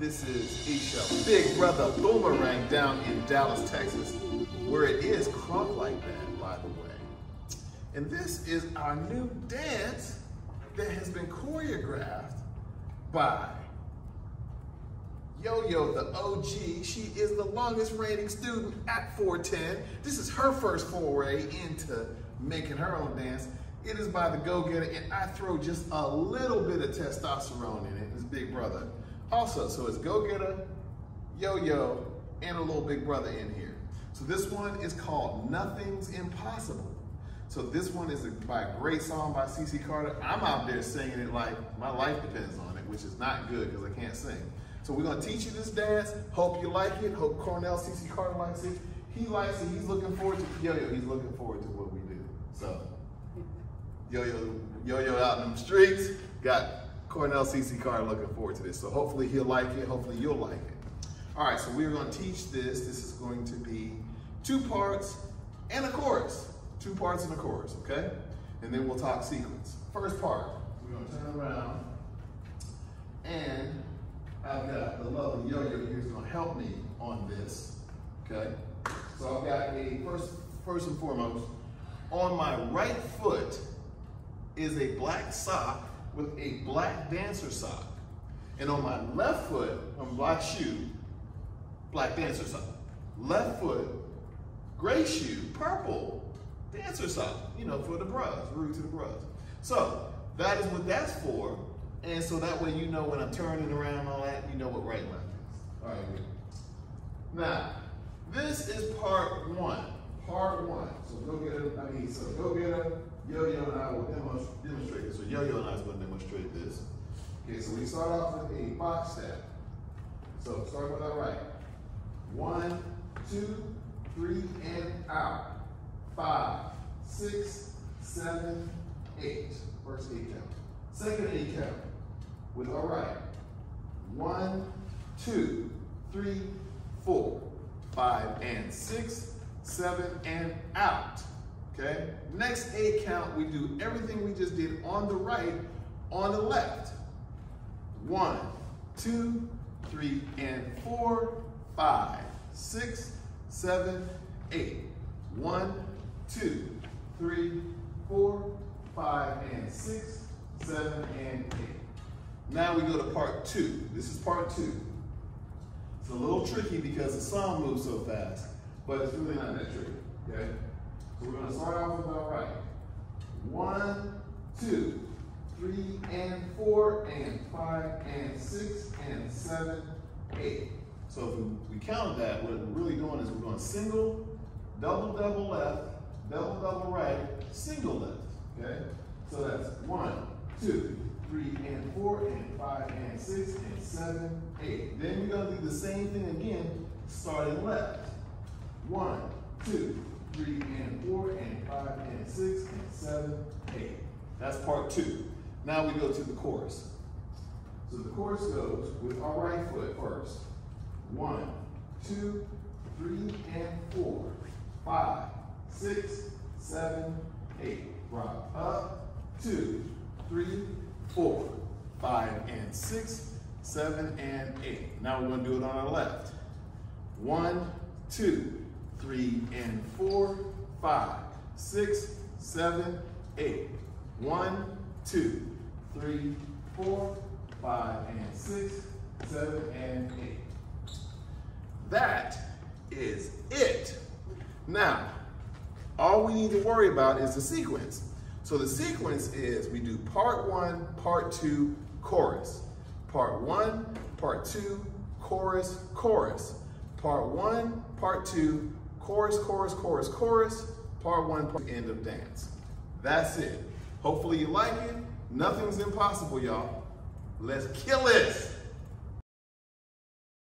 This is Isha, Big Brother Boomerang down in Dallas, Texas, where it is crunk like that, by the way. And this is our new dance that has been choreographed by Yo-Yo, the OG. She is the longest reigning student at 410. This is her first foray into making her own dance. It is by the Go-Getter, and I throw just a little bit of testosterone in it. It's Big Brother. Also, so it's Go-Getter, Yo-Yo, and a little Big Brother in here. So this one is called Nothing's Impossible. So this one is a, by a great song by CC Carter. I'm out there singing it like my life depends on it, which is not good because I can't sing. So we're gonna teach you this dance. Hope you like it. Hope Cornell CC Carter likes it. He likes it. He's looking forward to Yo-Yo. He's looking forward to what we do. So Yo-Yo, Yo-Yo out in the streets. Got Cornell CC Carter looking forward to this. So hopefully he'll like it. Hopefully you'll like it. All right, so we're going to teach this. This is going to be two parts and a chorus. Two parts and a chorus, okay? And then we'll talk sequence. First part, we're going to turn around and I've got the lovely Yo-Yo here going to help me on this, okay? So I've got a, first, first and foremost, on my right foot is a black sock with a black dancer sock. And on my left foot, on black shoe, black dancer sock. Left foot, gray shoe, purple dancer sock, you know, for the bras, rude to the bras. So that is what that's for. And so that way you know when I'm turning around and all that, you know what right left is. All right, Now, this is part one. Part one. So go get it. I mean, so go get it. Yo-Yo and I will demonstrate this. So Yo-Yo and I is going to demonstrate this. Okay, so we start off with a box step. So start with our right. One, two, three, and out. Five, six, seven, eight. First eight count. Second eight count with our right. One, two, three, four, five, and six, seven, and out okay? Next eight count, we do everything we just did on the right, on the left. One, two, three, and four, five, six, seven, eight. One, two, three, four, five, and six, seven, and eight. Now we go to part two. This is part two. It's a little tricky because the song moves so fast, but it's really not that tricky, okay? So we're going to start off with our right. One, two, three, and four, and five, and six, and seven, eight. So if we, we count that, what we're really doing is we're going single, double, double left, double, double right, single left, okay? So that's one, two, three, and four, and five, and six, and seven, eight. Then we're gonna do the same thing again, starting left. One, two, three, and four, and five, and six, and seven, eight. That's part two. Now we go to the chorus. So the chorus goes with our right foot first. One, two, three, and four, five, six, seven, eight. Rock up, two, three, four, five, and six, seven, and eight. Now we're gonna do it on our left. One, two, three, and four, five, six, seven, eight. One, two, three, four, five, and six, seven, and eight. That is it. Now, all we need to worry about is the sequence. So the sequence is we do part one, part two, chorus. Part one, part two, chorus, chorus. Part one, part two, chorus, chorus, chorus, chorus, part one, part end of dance. That's it. Hopefully you like it. Nothing's impossible, y'all. Let's kill it.